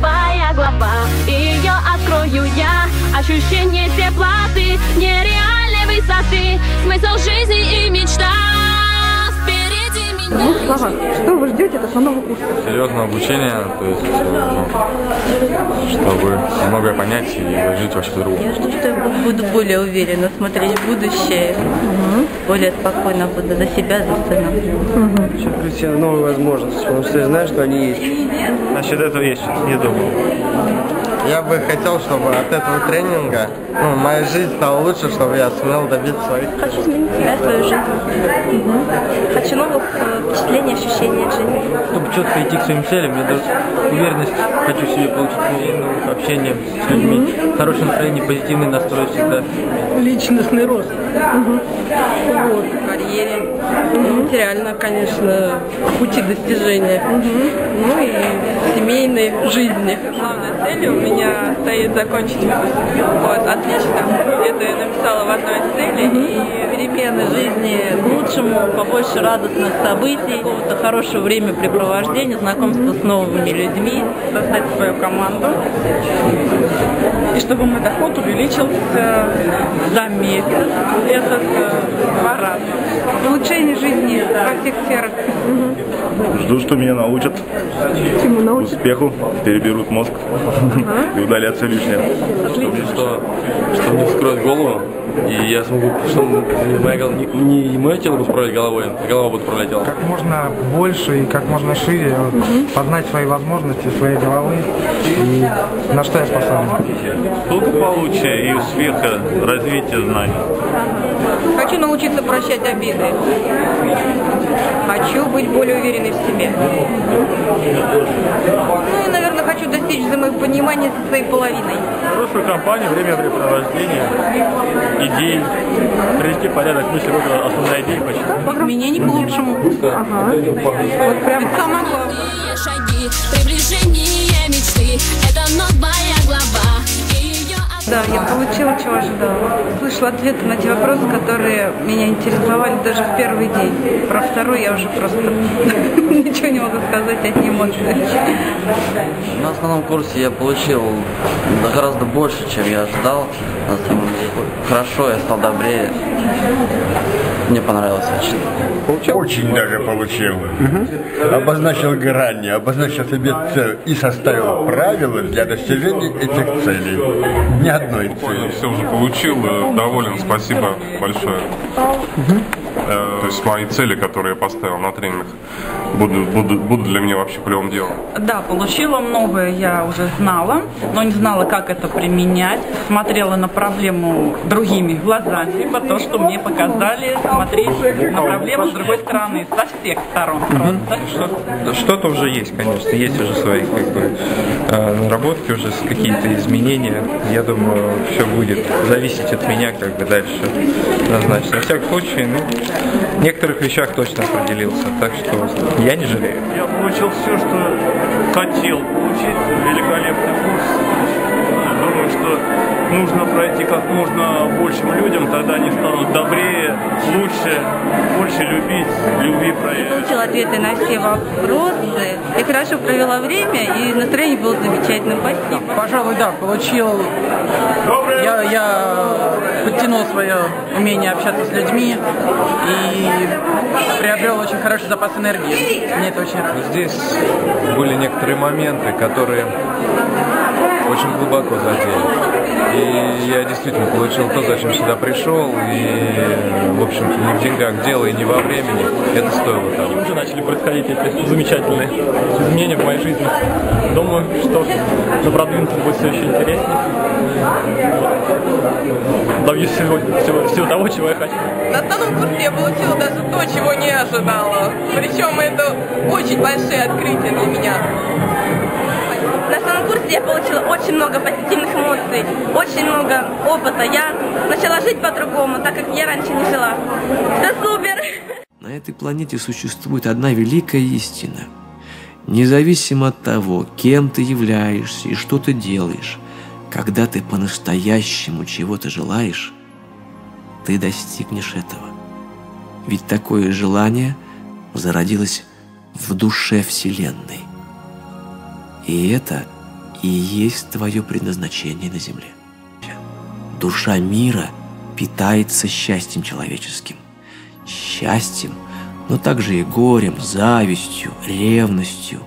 новая глава. Ее открою я. Ощущение теплоты Нереальной высоты. Смысл жизни и мечта Словах, что вы ждете от основного курса? Серьезное обучение, то есть, э, ну, чтобы многое понять и жить вообще по-другому. Я жду, что я буду более уверенно смотреть в будущее, более спокойно буду за себя, за сына. Открыть себе новые возможности, потому что я знаю, что они есть. Насчет этого я сейчас не думал. Я бы хотел, чтобы от этого тренинга ну, моя жизнь стала лучше, чтобы я сумел добиться своих. Хочу изменить себя, свою жизнь. Хочу новых э, впечатлений, ощущений от жизни. Чтобы четко идти к своим целям, я даже уверенность хочу себе получить новых, новых общением с людьми. Хорошее настроение, позитивный настрой всегда. Личностный рост. В карьере, материально, конечно, пути достижения. Ну и семейной жизни. Главной целью у меня стоит закончить. Вот, отлично. Это я написала в одной целей. И Перемены жизни к лучшему, побольше радостных событий, какого-то хорошего времяпрепровождения, знакомства с новыми людьми. создать свою команду. И чтобы мой доход увеличился за месяц. Это два раза. Улучшение жизни во всех сферах. Жду, что меня научат Чему научат? успеху, переберут мозг и удалят все лишнее. Чтобы, что, чтобы не вскроить голову, и я смогу, чтобы моя гол- не, не мое тело будет управлять головой, а голова будет управлять телом. как можно больше и как можно шире вот, познать свои возможности, своей головы и на что я способен. Благополучие и успеха, развитие знаний. Хочу научиться прощать обиды. Хочу быть более уверенной в себе. Ну и, наверное, хочу достичь взаимопонимания со своей половиной. Хорошую компанию, времяпрепровождение, идей, привести порядок мысли, вот основная идея почему. Изменений к лучшему. Вот прям самое главное. шаги Приближение мечты Это новая Да, я получила, чего ожидала. Слышала ответы на те вопросы, которые меня интересовали даже в первый день. Про второй я уже просто ничего не могу сказать, одни эмоции. На основном курсе я получил гораздо больше, чем я ожидал. Хорошо, я стал добрее. Мне понравилось очень. Очень даже получил. Обозначил грани, обозначил себе цель и составил правила для достижения этих целей. Ни одной цели. Все уже получил, доволен, спасибо большое. Э, То есть мои цели, которые я поставил на тренингах, будут, будут, будут для меня вообще полевым делом. Да, получила многое, я уже знала, но не знала, как это применять. Смотрела на проблему другими глазами, либо то, что мне показали, смотреть на проблему с другой стороны, со всех сторон. просто. Что-то уже есть, конечно, есть уже свои как бы, э, наработки, уже с- какие-то изменения. Я думаю, все будет зависеть от меня как бы дальше однозначно. На всякий случай, ну, в некоторых вещах точно определился, так что я не жалею. Я получил все, что хотел получить. Великолепный курс. Думаю, что нужно пройти как можно большим людям, тогда они станут добрее, лучше, больше любить, любви проявить. Получила ответы на все вопросы. Я хорошо провела время, и настроение было замечательным. Спасибо. Пожалуй, да, получил. Я, я подтянул свое умение общаться с людьми и приобрел очень хороший запас энергии. Мне это очень нравится. Здесь были некоторые моменты, которые очень глубоко задели. И я действительно получил то, зачем сюда пришел. И, в общем-то, не в деньгах дело и не во времени. Это стоило того. Уже начали происходить эти замечательные изменения в моей жизни. Думаю, что на продвинуться будет все еще интереснее. Добьюсь всего, всего, всего того, чего я хочу. На втором курсе я получила даже то, чего не ожидала. Причем это очень большие открытия для меня. Я получила очень много позитивных эмоций, очень много опыта. Я начала жить по-другому, так как я раньше не жила. Это супер! На этой планете существует одна великая истина. Независимо от того, кем ты являешься и что ты делаешь, когда ты по-настоящему чего-то желаешь, ты достигнешь этого. Ведь такое желание зародилось в душе Вселенной. И это и есть твое предназначение на земле. Душа мира питается счастьем человеческим. Счастьем, но также и горем, завистью, ревностью.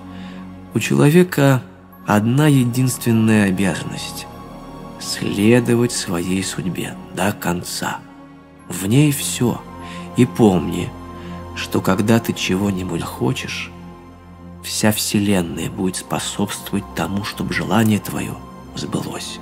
У человека одна единственная обязанность – следовать своей судьбе до конца. В ней все. И помни, что когда ты чего-нибудь хочешь, вся Вселенная будет способствовать тому, чтобы желание твое сбылось.